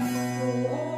Oh.